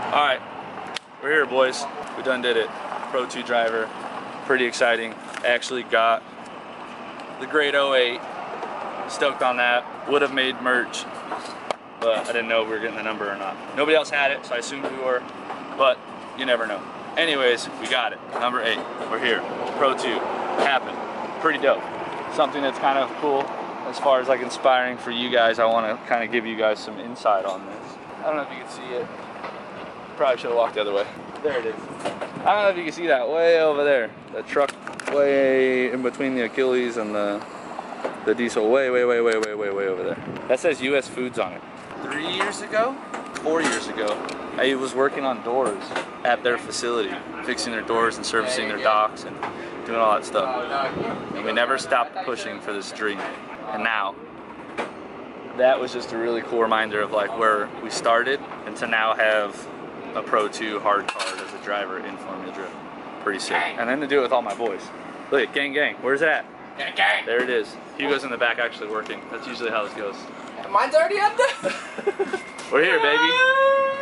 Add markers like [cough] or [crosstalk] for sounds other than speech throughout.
All right, we're here, boys. We done did it. Pro 2 driver, pretty exciting. Actually got the grade 08. Stoked on that. Would have made merch, but I didn't know if we were getting the number or not. Nobody else had it, so I assumed we were, but you never know. Anyways, we got it. Number eight, we're here. Pro 2, happened. Pretty dope. Something that's kind of cool as far as like inspiring for you guys. I want to kind of give you guys some insight on this. I don't know if you can see it. Probably should have walked the other way. There it is. I don't know if you can see that way over there. The truck way in between the Achilles and the the diesel way, way, way, way, way, way, way over there. That says U.S. Foods on it. Three years ago, four years ago, I was working on doors at their facility, fixing their doors and servicing their docks and doing all that stuff. And we never stopped pushing for this dream. And now, that was just a really cool reminder of like where we started and to now have a Pro 2 hard card as a driver in Formula Drift. Pretty sick. And then to do it with all my boys. Look at gang gang. Where's it at? Gang, gang. There it is. Hugo's in the back actually working. That's usually how this goes. Mine's already up there. [laughs] We're here, baby.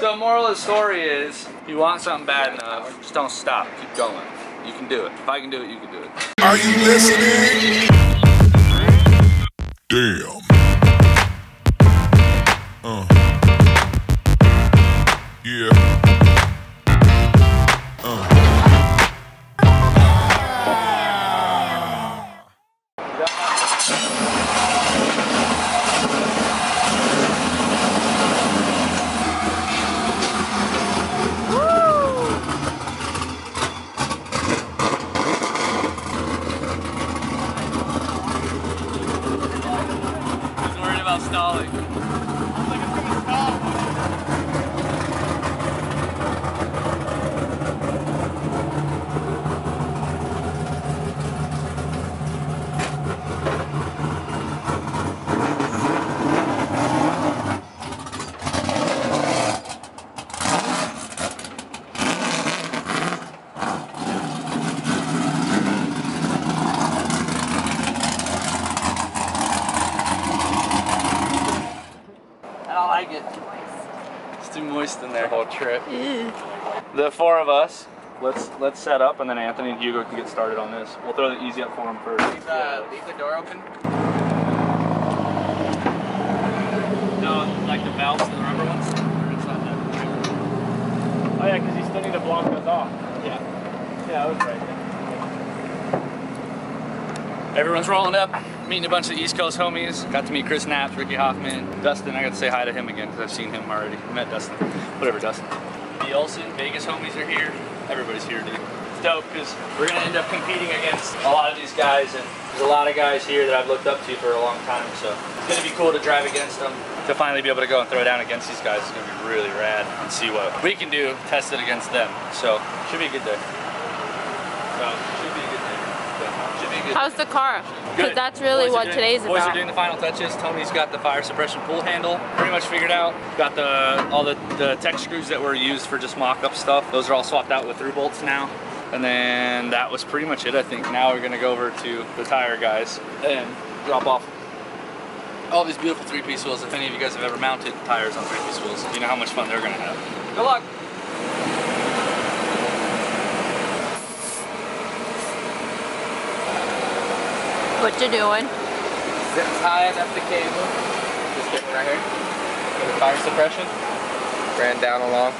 So moral of the story is, if you want something bad enough, just don't stop. Keep going. You can do it. If I can do it, you can do it. Are you listening? Moist in there. Whole trip. The four of us. Let's let's set up, and then Anthony and Hugo can get started on this. We'll throw the easy up for them first. Uh, leave the door open. No, like the valves, the rubber ones. Or it's not that. Oh yeah, because you still need to block those off. Yeah. Yeah, I was right. Everyone's rolling up, meeting a bunch of East Coast homies. Got to meet Chris Knapp, Ricky Hoffman, Dustin. I got to say hi to him again because I've seen him already. Met Dustin. Whatever, Dustin. The Olsen, Vegas homies are here. Everybody's here, dude. It's dope because we're gonna end up competing against a lot of these guys, and there's a lot of guys here that I've looked up to for a long time. So it's gonna be cool to drive against them. To finally be able to go and throw down against these guys is gonna be really rad and see what we can do, test it against them. So should be a good day. So should be a good day. Yeah, Should be a good How's the car? Because that's really Boys what doing- today's boys about. are doing the final touches. Tony's got the fire suppression pull handle pretty much figured out. Got the all the, the tech screws that were used for just mock-up stuff. Those are all swapped out with through bolts now. And then that was pretty much it, I think. Now we're gonna go over to the tire guys and drop off all these beautiful three-piece wheels. If any of you guys have ever mounted tires on three-piece wheels, you know how much fun they're gonna have. Good luck. What you doing? Zip tying up the cable. Just getting right here. For the fire suppression. Ran down along.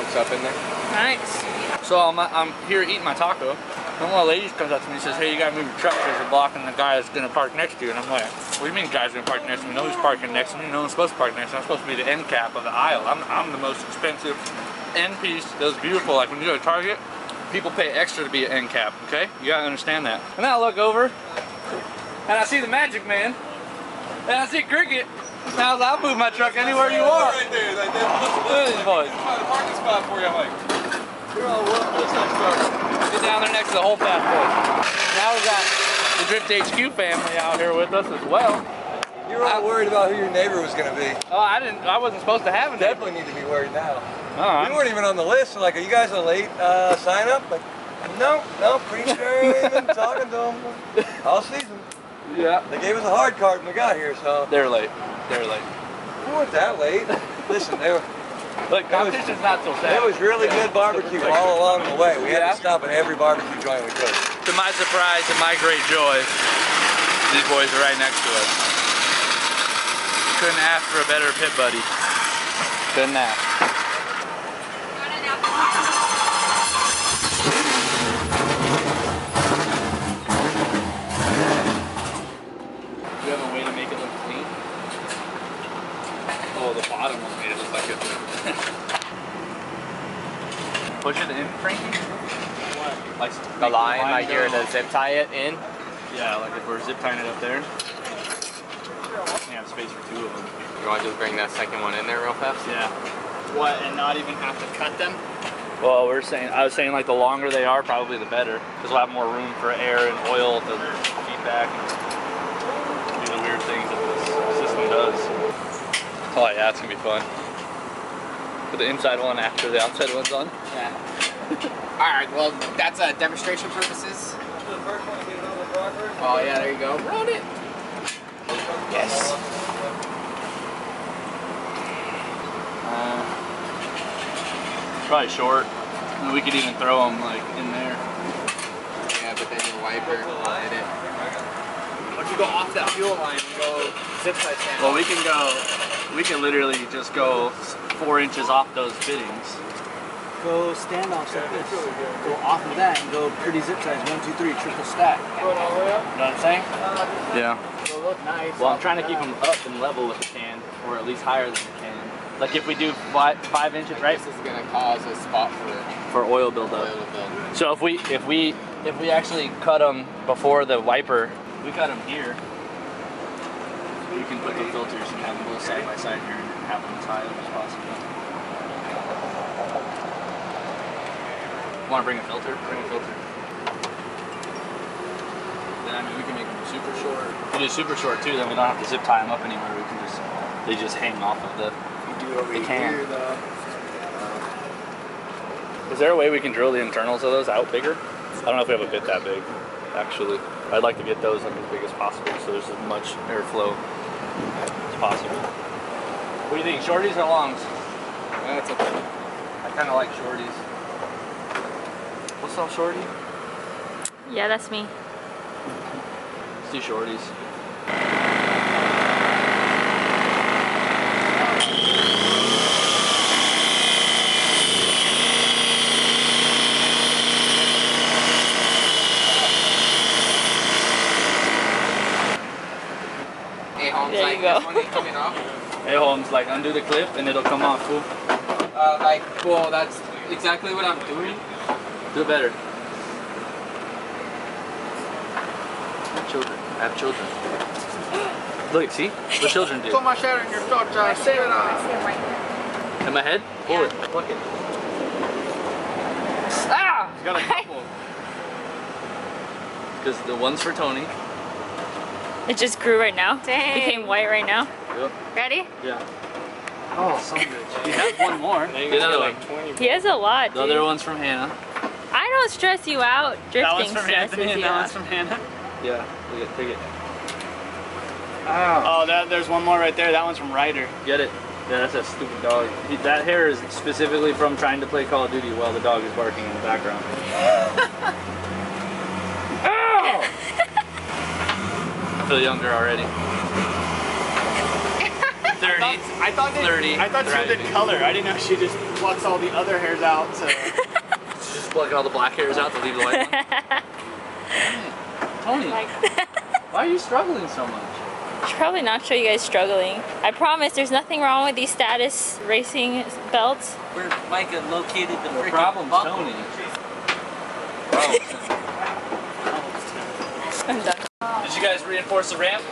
Hooks up in there. Nice. So I'm, I'm here eating my taco. And one of the ladies comes up to me and says, hey, you gotta move your truck because you're blocking the guy that's gonna park next to you. And I'm like, what do you mean guy's gonna park next to me? No one's parking next to me. No one's supposed to park next to me. I'm supposed to be the end cap of the aisle. I'm, I'm the most expensive end piece that was beautiful. Like when you go to Target, people pay extra to be an end cap, okay? You gotta understand that. And then I look over and I see the Magic Man and I see Cricket. Now I'll move my truck anywhere you are. Right there, like that. Look at these boys. Find a parking spot for you. I'm like, you're all this next car. Get down there next to the Hold Fast boys. Now we got the Drift HQ family out here with us as well. You were all worried about who your neighbor was going to be. Oh, I didn't. I wasn't supposed to have a neighbor. Definitely need to be worried now. I'm- weren't even on the list. Like, are you guys a late uh, sign up? Like, no, no, pretty sure ain't been [laughs] talking to them all season. yeah. They gave us a hard card when we got here, so They're late. They're late. we weren't that late. Listen, they were Look, competition's not so sad. It was really good barbecue all along the way. We had to stop at every barbecue joint we could. To my surprise and my great joy, these boys are right next to us. Couldn't ask for a better pit buddy. Couldn't ask. Do you have a way to make it look clean? Oh, the bottom one made it look like it. [laughs] Push it in, Frankie. Like The line, like you're go- to zip tie it in. Yeah, like if we're zip tying it up there. We have space for two of them. You want to just bring that second one in there real fast? Yeah. What, and not even have to cut them? Well, we're saying, I was saying like the longer they are, probably the better. Because we'll have more room for air and oil to feed back and do the weird things that this system does. Oh yeah, it's gonna be fun. Put the inside one after the outside one's on. Yeah. [laughs] Alright, well, that's uh, demonstration purposes. The first one to get it over the car first. Oh, yeah, there you go. Run it. Yes. Uh, probably short. We could even throw them like in there. Yeah, but then your wiper will hit it. Once you go off that fuel line and go zip tie stand. Well, we can go. We can literally just go four inches off those fittings. Go standoffs like this. Go off of that and go pretty zip ties. One, two, three, triple stack. You know what I'm saying? Yeah. It'll look nice. Well, I'm trying to keep them up and level with the can, or at least higher than the can. Like if we do five, five inches, right, This is gonna cause a spot for for oil oil buildup. to build. So if we if we if we actually cut them before the wiper, we cut them here. You can put the filters and have them both side by side here and have them as high up as possible. Want to bring a filter? Bring a filter. Then I mean we can make them super short. If we do super short too, then we don't have to zip tie them up anymore. We can just they just hang off of the. You do over The can. here, though. Is there a way we can drill the internals of those out bigger? I don't know if we have a bit that big, actually. I'd like to get those like as big as possible so there's as much airflow as possible. What do you think, shorties or longs? That's okay. I kind of like shorties. What's up, shorty? Yeah, that's me. Let's do shorties. Holmes, There like you go. this one is coming off. Hey Holmes, like undo the clip and it'll come off, cool? Uh, like, well, that's exactly what I'm doing. Do it better. Children. I have children. [gasps] Look, see? What children do. Put my shirt in your throat, Josh. Say it on. In my head? Pull it. Pluck it. Ah! Got a [laughs] couple. Because the one's for Tony. [laughs] It just grew right now. Dang. Became white right now. Yep. Ready? Yeah. Oh, son of a bitch. [laughs] He has one more. Get another one. He has a lot, The dude. other one's from Hannah. I don't stress you out. Drifting That one's Drifting from Anthony and that out. one's from Hannah. Yeah. Look at take it. Oh, that, there's one more right there. That one's from Ryder. Get it. Yeah, that's a stupid dog. He, that hair is specifically from trying to play Call of Duty while the dog is barking in the background. [laughs] I feel younger already. 30. I thought they, 30, I thought she thriving. did color. I didn't know she just plucks all the other hairs out. To... [laughs] Just pluck all the black hairs out to leave the white one. Tony, [laughs] [laughs] why are you struggling so much? Should probably not show you guys struggling. I promise there's nothing wrong with these status racing belts. Where Micah located the The freaking problem's buckle. Tony. I'm done. Did you guys reinforce the ramp?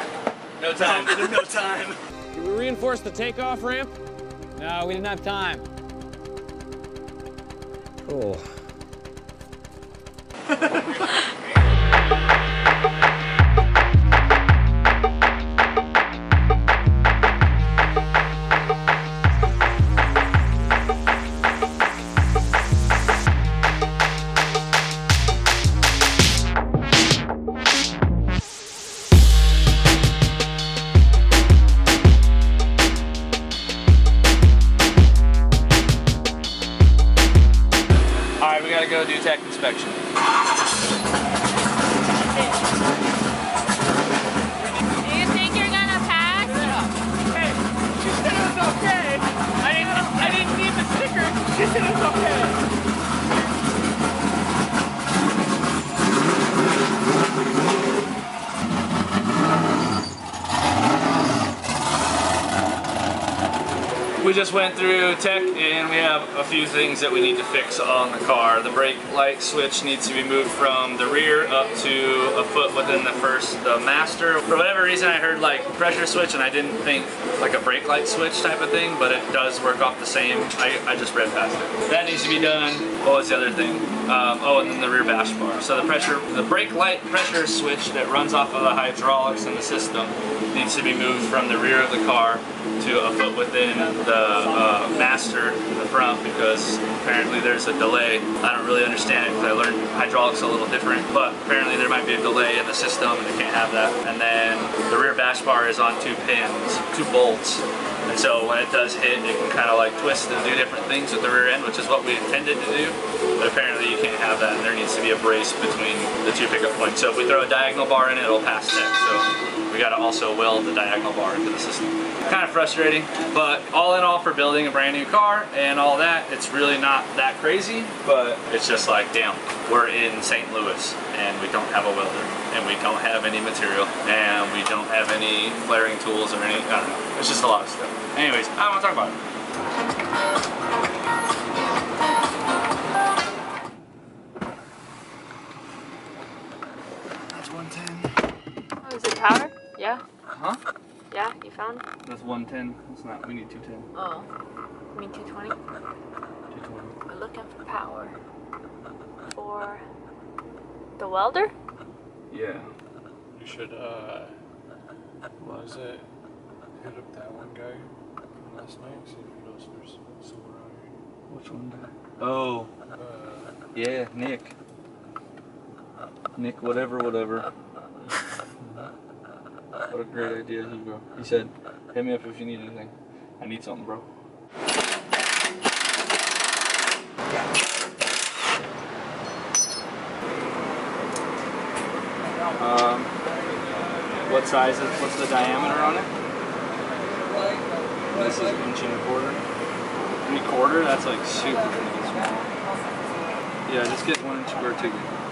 No time. no time. Did we reinforce the takeoff ramp? No, we didn't have time. Cool. Oh. [laughs] inspection. Do you think you're gonna pass? Hey, she said it was okay. I didn't, I didn't need the sticker. She said it was okay. We just went through tech and we have a few things that we need to fix on the car. The brake light switch needs to be moved from the rear up to a foot within the first, the master. For whatever reason I heard like pressure switch and I didn't think like a brake light switch type of thing, but it does work off the same. I, I just read past it. That needs to be done. What was the other thing? Um, oh, and then the rear bash bar. So the pressure, the brake light pressure switch that runs off of the hydraulics in the system needs to be moved from the rear of the car to a foot within the uh, master in the front because apparently there's a delay. I don't really understand it because I learned hydraulics a little different, but apparently there might be a delay in the system and they can't have that. And then the rear bash bar is on two pins, two bolts. And so when it does hit, it can kind of like twist and do different things with the rear end, which is what we intended to do. But apparently you can't have that and there needs to be a brace between the two pickup points. So if we throw a diagonal bar in it, it'll pass tech. So we gotta also weld the diagonal bar into the system. Kind of frustrating, but all in all for building a brand new car and all that, it's really not that crazy, but it's just like, damn, we're in St. Louis and we don't have a welder and we don't have any material and we don't have any flaring tools or any, I don't know, it's just a lot of stuff. Anyways, I don't wanna talk about it. Yeah. That's 110, it's not, we need 210. Oh. You mean 220? 220. We're looking for power. For the welder? Yeah. You should, uh, what is it? Hit up that one guy from last night, see if he knows there's someone around here. Which one? Oh, Uh, yeah, Nick. Nick, whatever, whatever. What a great idea, Hugo. He said, hit me up if you need anything. I need something, bro. Um, what size is, what's the diameter on it? This is an inch and a quarter. Any quarter? That's like super small. Yeah, just get one inch square ticket.